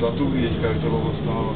za tú hneď každého stála.